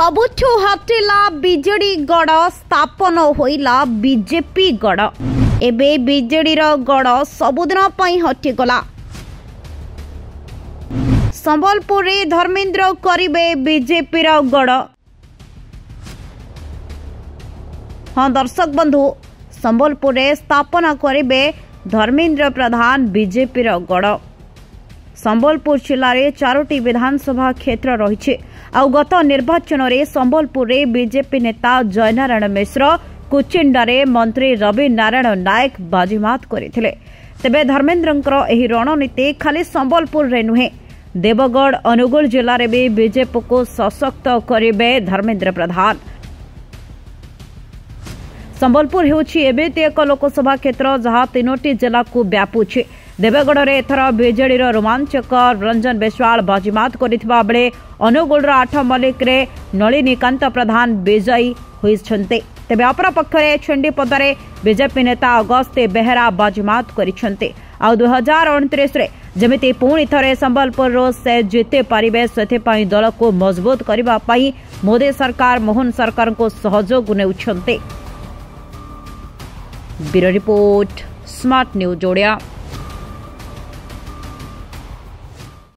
ସବୁଠୁ ହଟିଲା ବିଜେଡି ଗଡ଼ ସ୍ଥାପନ ହୋଇଲା ବିଜେପି ଗଡ଼। ଏବେ ବିଜେଡିର ଗଡ଼ ସବୁଦିନ ପାଇଁ ହଟିଗଲା। ସମ୍ବଲପୁରରେ ଧର୍ମେନ୍ଦ୍ର କରିବେ ବିଜେପିର ଗଡ଼। ହଁ ଦର୍ଶକ ବନ୍ଧୁ ସମ୍ବଲପୁରରେ ସ୍ଥାପନା କରିବେ ଧର୍ମେନ୍ଦ୍ର ପ୍ରଧାନ ବିଜେପିର ଗଡ଼। ସମ୍ବଲପୁର ଜିଲ୍ଲାରେ ଚାରୋଟି ବିଧାନସଭା କ୍ଷେତ୍ର ରହିଛି। ଆଉ ଗତ ନିର୍ବାଚନରେ ସମ୍ବଲପୁରରେ ବିଜେପି ନେତା ଜୟନାରାୟଣ ମିଶ୍ର କୁଚିଣ୍ଡାରେ ମନ୍ତ୍ରୀ ରବି ନାରାୟଣ ନାୟକ ବାଜିମାତ କରିଥିଲେ। ତେବେ ଧର୍ମେନ୍ଦ୍ରଙ୍କର ଏହି ରଣନୀତି ଖାଲି ସମ୍ବଲପୁରରେ ନୁହେଁ। ଦେବଗଡ଼ ଅନୁଗୁଳ ଜିଲ୍ଲାରେ ବି ବିଜେପିକୁ ସଶକ୍ତ କରିବେ ଧର୍ମେନ୍ଦ୍ର ପ୍ରଧାନ। ସମ୍ବଲପୁର ହେଉଛି ଏମିତି ଏକ ଲୋକସଭା କ୍ଷେତ୍ର ଯାହା ତିନୋଟି ଜିଲ୍ଲାକୁ ବ୍ୟାପୁଛି। ଦେବଗଡ଼ରେ ଏଥର ବିଜେଡିର ରୋମାଞ୍ଚକ ରଞ୍ଜନ ବିଶ୍ୱାଳ ବାଜିମାତ କରିଥିବା ବେଳେ ଅନୁଗୁଳର ଆଠ ମଲ୍ଲିକରେ ନଳିନୀକାନ୍ତ ପ୍ରଧାନ ବିଜୟୀ ହୋଇଛନ୍ତି। ତେବେ ଅପରପକ୍ଷରେ ଛେଣ୍ଡିପଦାରେ ବିଜେପି ନେତା ଅଗସ୍ତି ବେହେରା ବାଜିମାତ କରିଛନ୍ତି। ଆଉ ଦୁଇ ହଜାର ଅଣତିରିଶରେ ଯେମିତି ପୁଣି ଥରେ ସମ୍ବଲପୁରରୁ ସେ ଜିତି ପାରିବେ ସେଥିପାଇଁ ଦଳକୁ ମଜବୁତ କରିବା ପାଇଁ ମୋଦି ସରକାର ମୋହନ ସରକାରଙ୍କୁ ସହଯୋଗ ନେଉଛନ୍ତି। ब्यूरो रिपोर्ट स्मार्ट न्यूज़ जोड़िया।